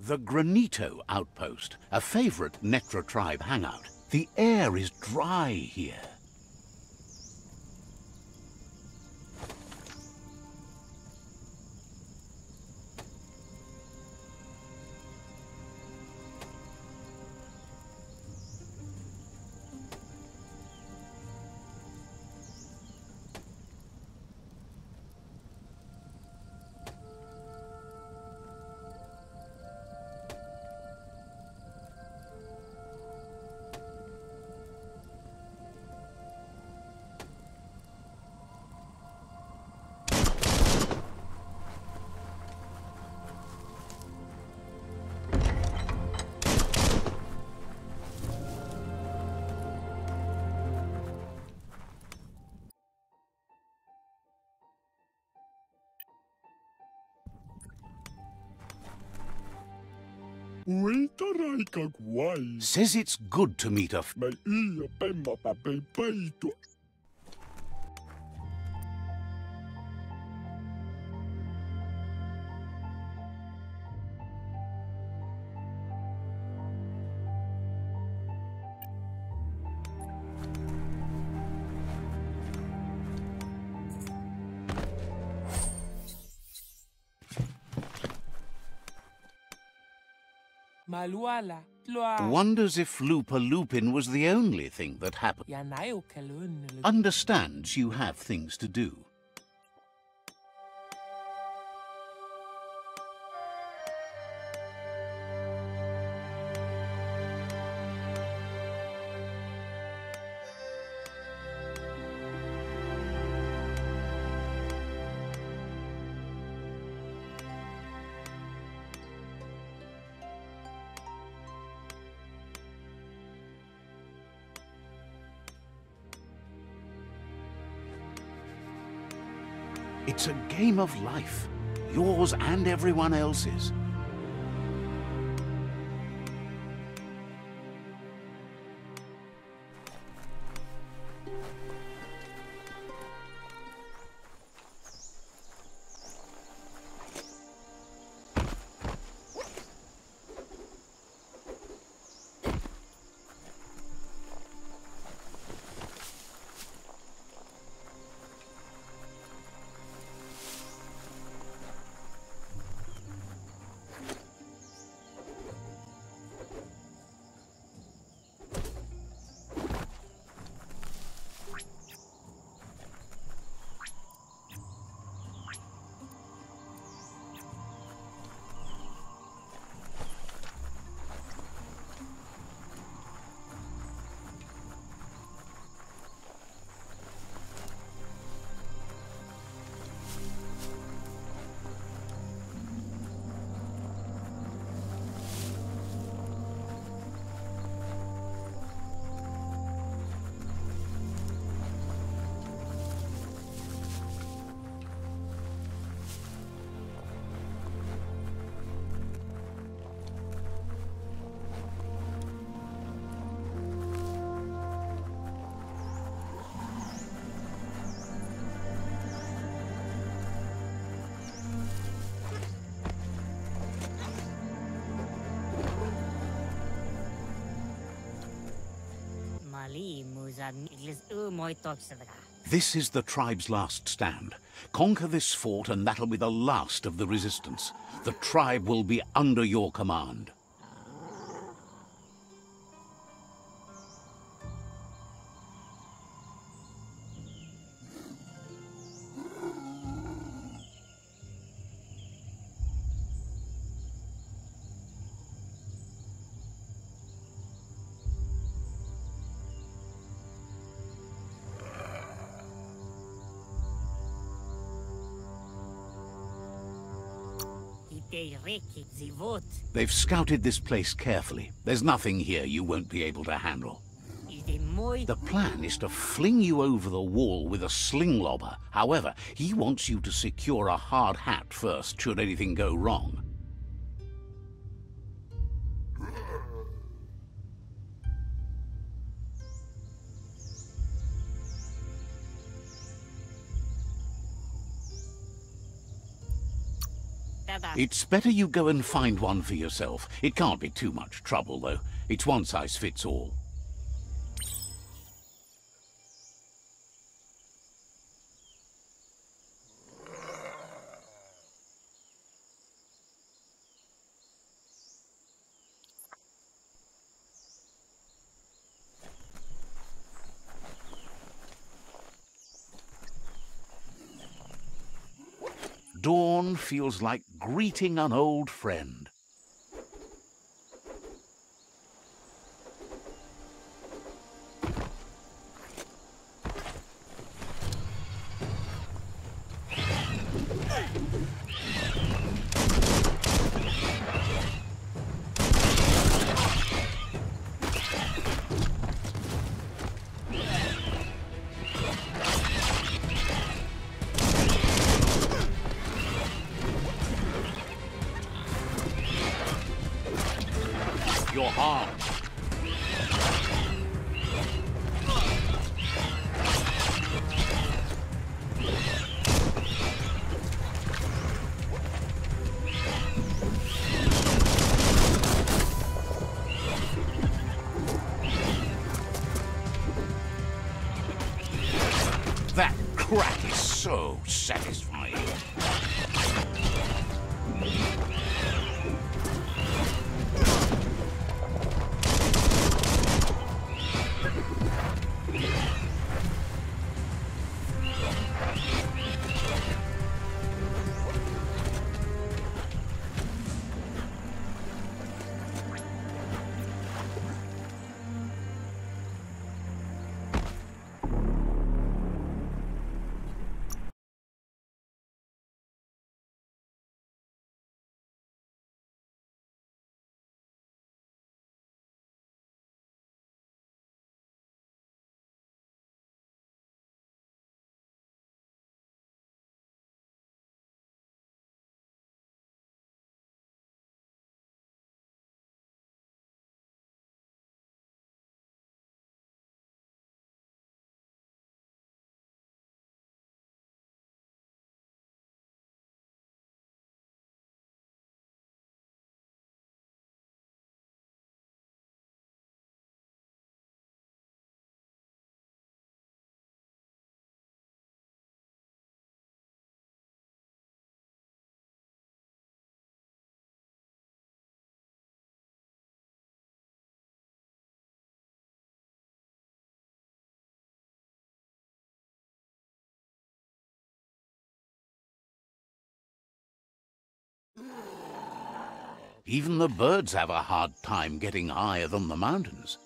The Granito outpost, a favorite Netra tribe hangout. The air is dry here. Says it's good to meet a... Wonders if Lupa Lupin was the only thing that happened. Understands you have things to do. It's a game of life, yours and everyone else's. This is the tribe's last stand. Conquer this fort and that'll be the last of the resistance. The tribe will be under your command. They've scouted this place carefully. There's nothing here you won't be able to handle. The plan is to fling you over the wall with a sling lobber. However, he wants you to secure a hard hat first should anything go wrong. It's better you go and find one for yourself. It can't be too much trouble, though. It's one size fits all. Dawn feels like greeting an old friend. You're Even the birds have a hard time getting higher than the mountains.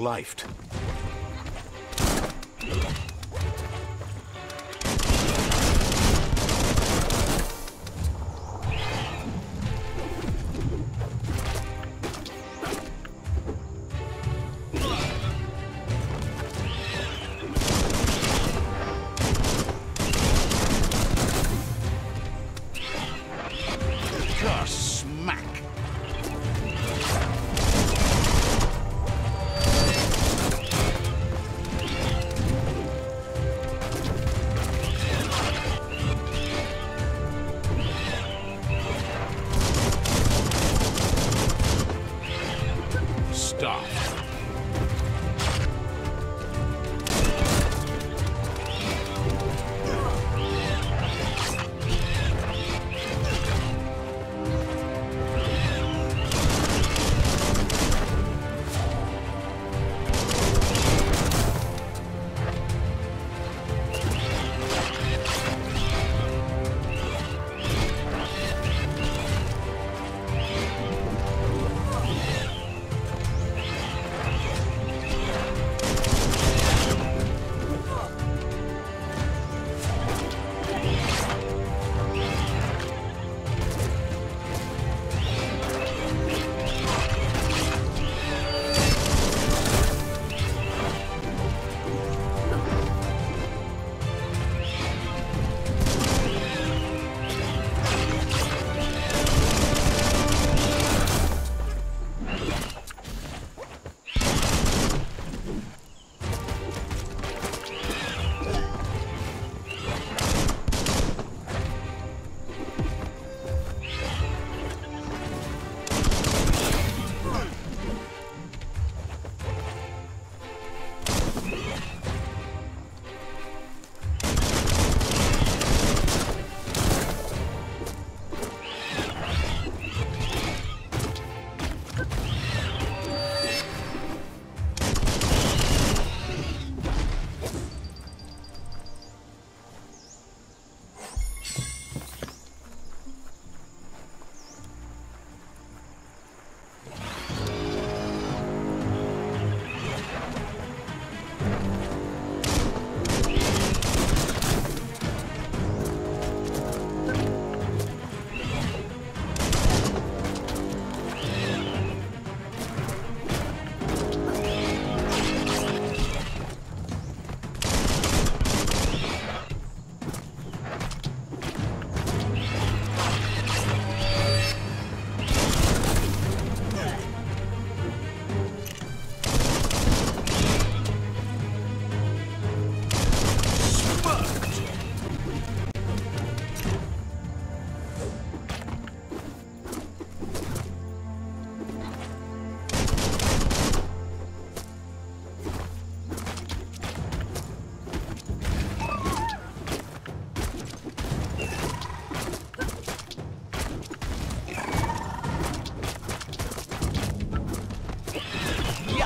Middle-lifed.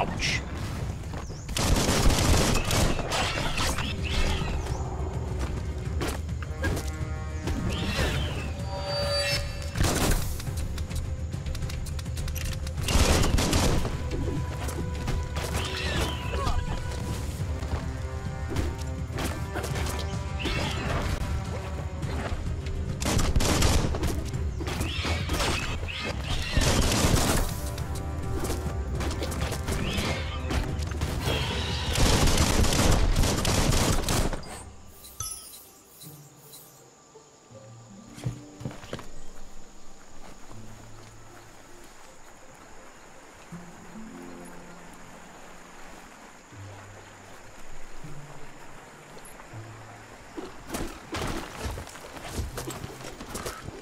Ouch.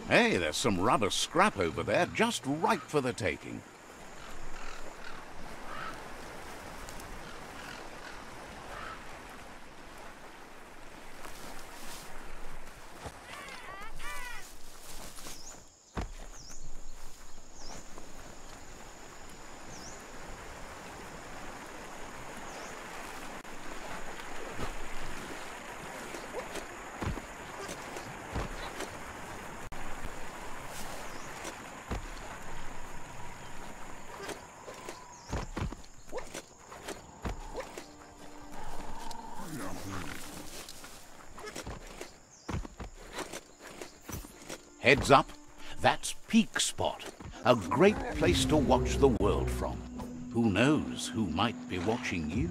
Hey, there's some rubber scrap over there, just right for the taking. Up, that's Peak Spot, a great place to watch the world from. Who knows who might be watching you?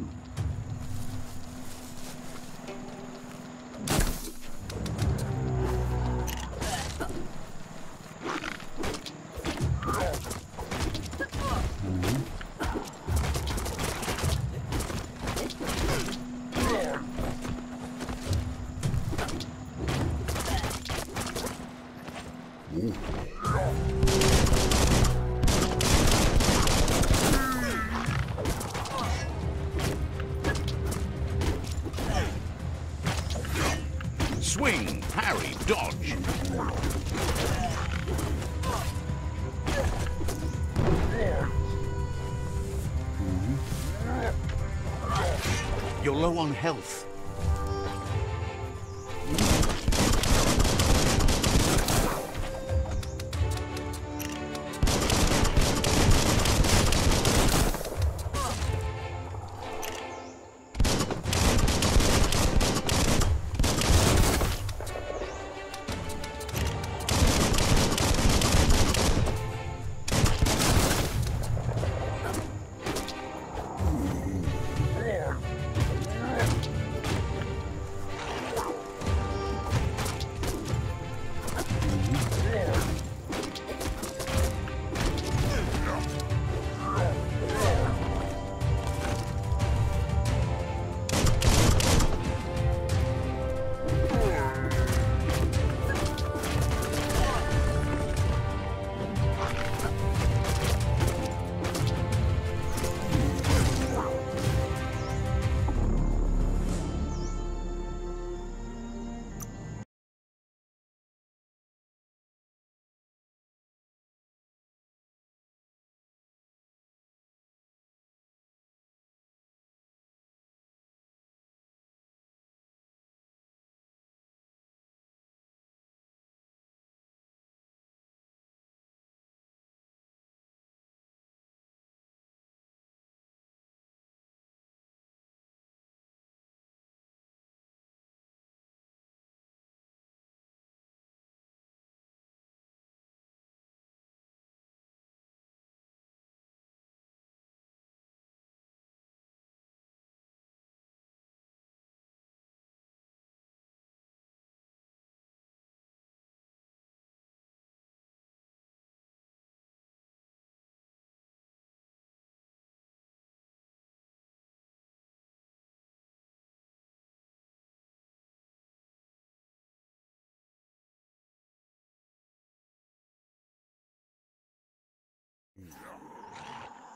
Low on health.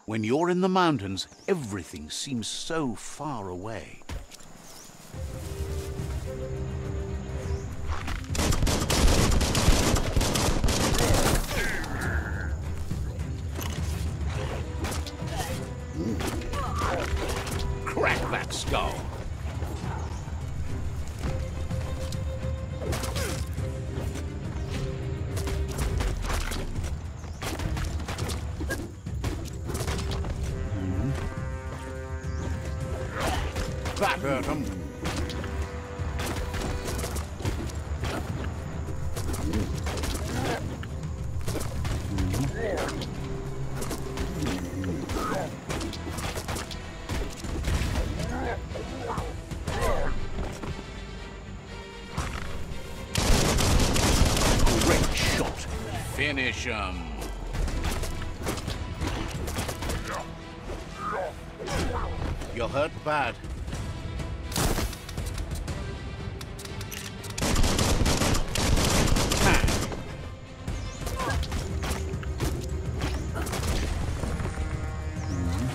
When you're in the mountains, everything seems so far away. That hurt.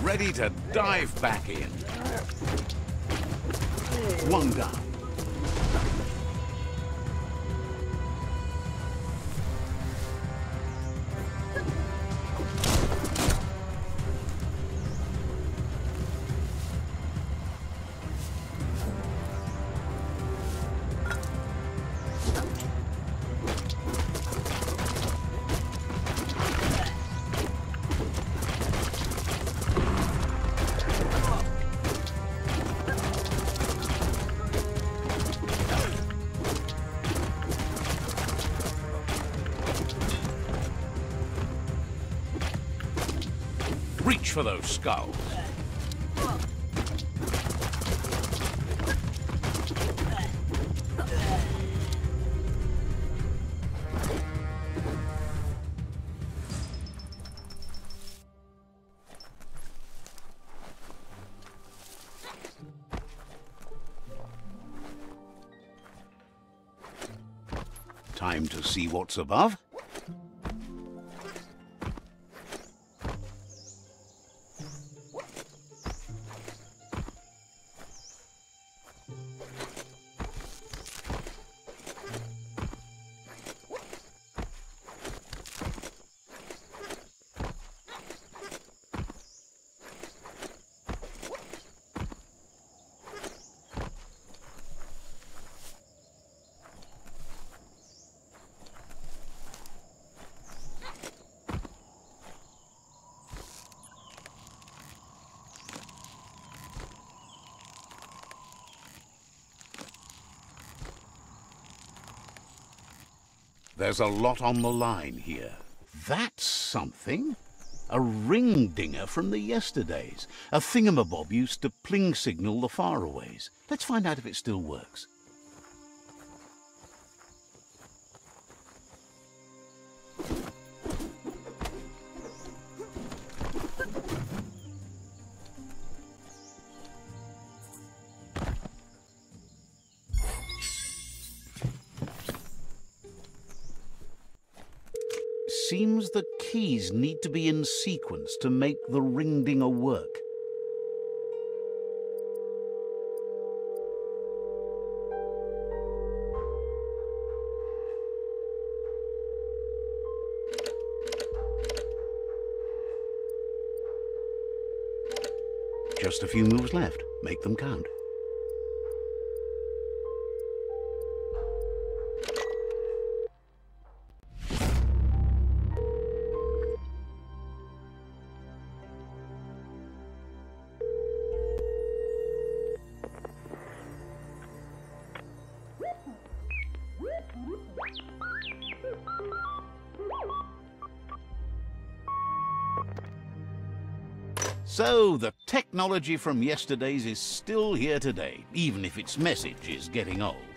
Ready to dive back in. One down. Skulls. Time to see what's above. There's a lot on the line here. That's something. A ring dinger from the yesterdays. A thingamabob used to pling signal the faraways. Let's find out if it still works. To be in sequence to make the ring dinger work. Just a few moves left. Make them count. Technology from yesterday's is still here today, even if its message is getting old.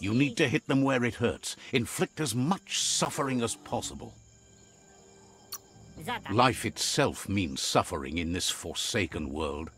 You need to hit them where it hurts. Inflict as much suffering as possible. Life itself means suffering in this forsaken world.